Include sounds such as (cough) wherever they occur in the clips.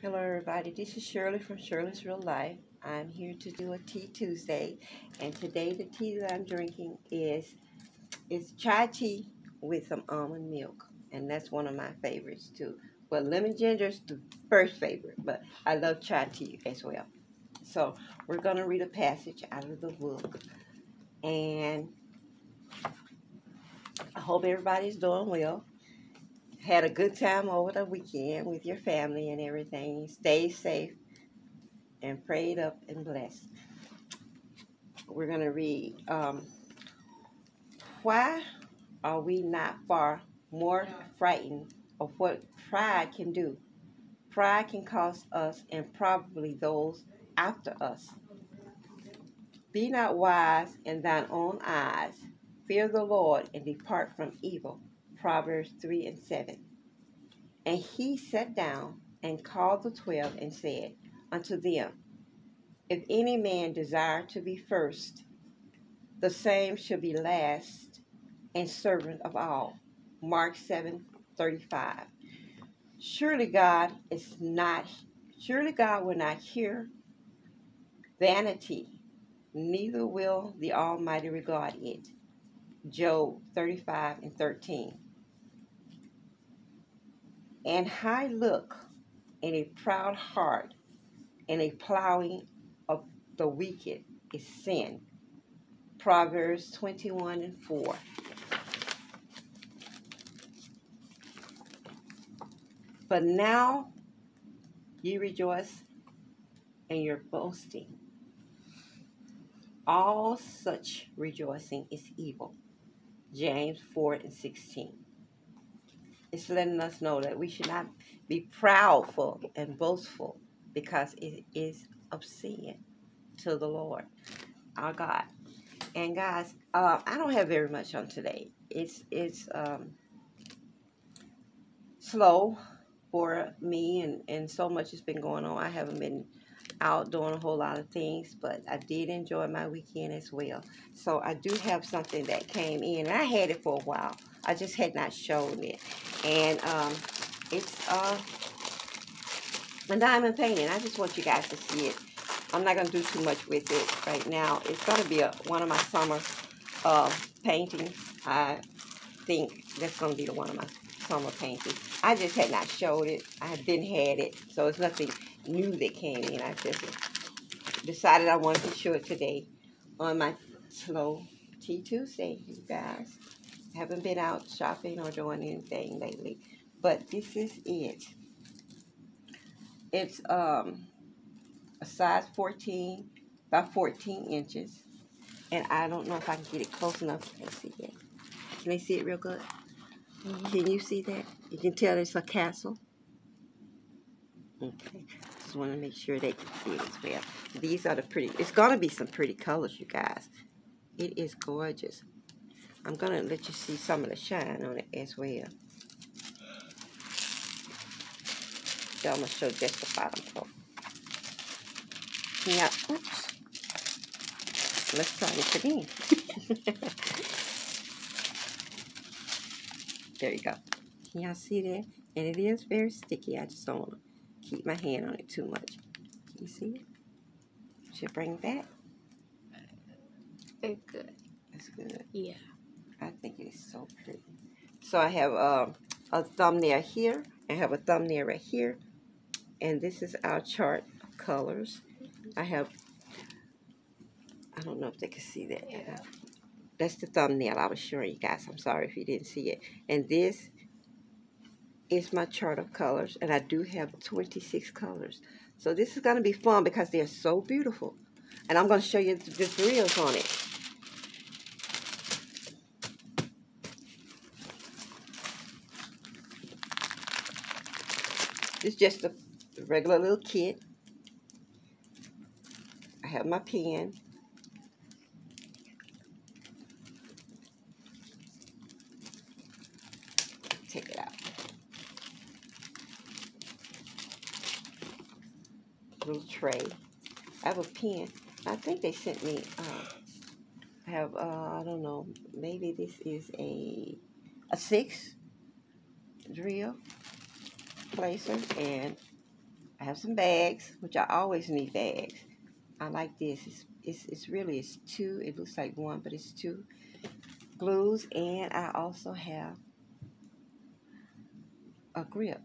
Hello everybody, this is Sherley from Sherley's Real Life. I'm here to do a tea Tuesday and today the tea that I'm drinking is is chai tea with some almond milk and that's one of my favorites too. But lemon ginger is the first favorite, but I love chai tea as well. So we're going to read a passage out of the book and I hope everybody's doing well had a good time over the weekend with your family and everything. Stay safe and prayed up and blessed. We're going to read um, Why are we not far more frightened of what pride can do? Pride can cost us and probably those after us. Be not wise in thine own eyes. Fear the Lord and depart from evil. Proverbs 3 and 7. And he sat down and called the twelve and said unto them, If any man desire to be first, the same shall be last and servant of all. Mark 7 35. Surely God is not, surely God will not hear vanity, neither will the Almighty regard it. Job 35 and 13 and high look and a proud heart and a plowing of the wicked is sin. Proverbs 21 and 4. But now ye rejoice and you're boasting. All such rejoicing is evil. James 4 and 16 it's letting us know that we should not be proudful and boastful because it is obscene to the Lord, our God. And guys, uh, I don't have very much on today. It's it's um, slow for me, and and so much has been going on. I haven't been out doing a whole lot of things, but I did enjoy my weekend as well. So I do have something that came in, and I had it for a while. I just had not shown it. And um, it's uh, a diamond painting. I just want you guys to see it. I'm not going to do too much with it right now. It's going to be a, one of my summer uh, paintings. I think that's going to be the one of my summer paintings. I just had not showed it. I didn't had it, so it's nothing new that came in. I just decided I wanted to show it today on my slow Tea Tuesday, you guys haven't been out shopping or doing anything lately. But this is it. It's um a size 14 by 14 inches. And I don't know if I can get it close enough to see it. Can they see it real good? Mm -hmm. Can you see that? You can tell it's a castle. Okay. Just want to make sure they can see it as well. These are the pretty, it's going to be some pretty colors, you guys. It is gorgeous. I'm going to let you see some of the shine on it as well. So I'm going to show just the bottom part. Yeah, oops. Let's try this again. (laughs) there you go. Can y'all see that? And it is very sticky. I just don't want to keep my hand on it too much. Can you see it? Should bring back. It's good. That's good. Yeah. I think it is so pretty. So I have uh, a thumbnail here. I have a thumbnail right here. And this is our chart of colors. I have, I don't know if they can see that. Yeah. That's the thumbnail I was showing you guys. I'm sorry if you didn't see it. And this is my chart of colors. And I do have 26 colors. So this is going to be fun because they're so beautiful. And I'm going to show you the drills on it. It's just a regular little kit. I have my pen. Take it out. Little tray. I have a pen. I think they sent me, uh, I have, uh, I don't know, maybe this is a, a six drill placer and I have some bags, which I always need bags. I like this. It's, it's, it's really, it's two. It looks like one, but it's two glues. And I also have a grip.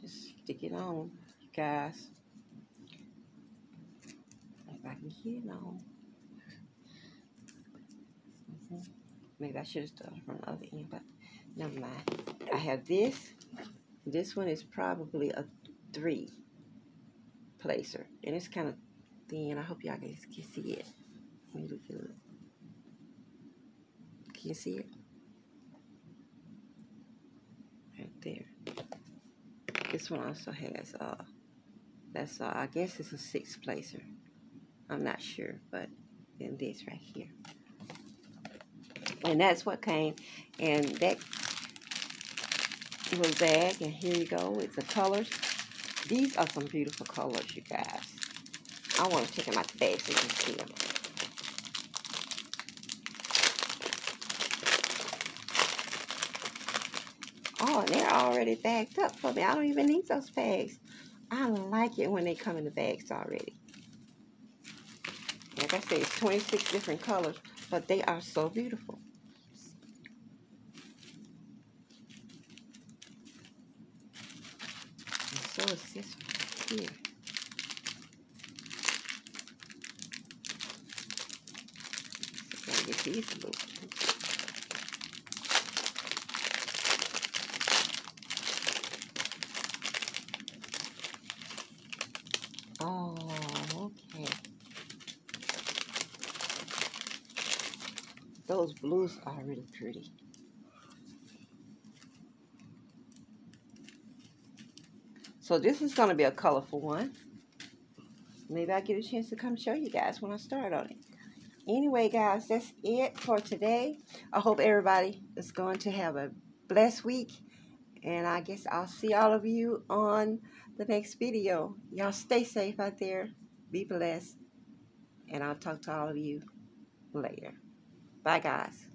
Just stick it on, you guys. If I can get it on. Mm-hmm. Maybe I should have started from the other end, but never mind. I have this. This one is probably a three placer. And it's kind of thin. I hope y'all guys can see it. Can you see it? Right there. This one also has, uh, that's, uh, I guess it's a six placer. I'm not sure, but then this right here. And that's what came, and that little bag, and here you go, it's the colors. These are some beautiful colors, you guys. I want to take them out the bag so you can see them. Oh, and they're already bagged up for me. I don't even need those bags. I like it when they come in the bags already. Like I said, it's 26 different colors, but they are so beautiful. Is this here. get these loose. Oh, okay. Those blues are really pretty. So this is going to be a colorful one. Maybe I'll get a chance to come show you guys when I start on it. Anyway, guys, that's it for today. I hope everybody is going to have a blessed week. And I guess I'll see all of you on the next video. Y'all stay safe out there. Be blessed. And I'll talk to all of you later. Bye, guys.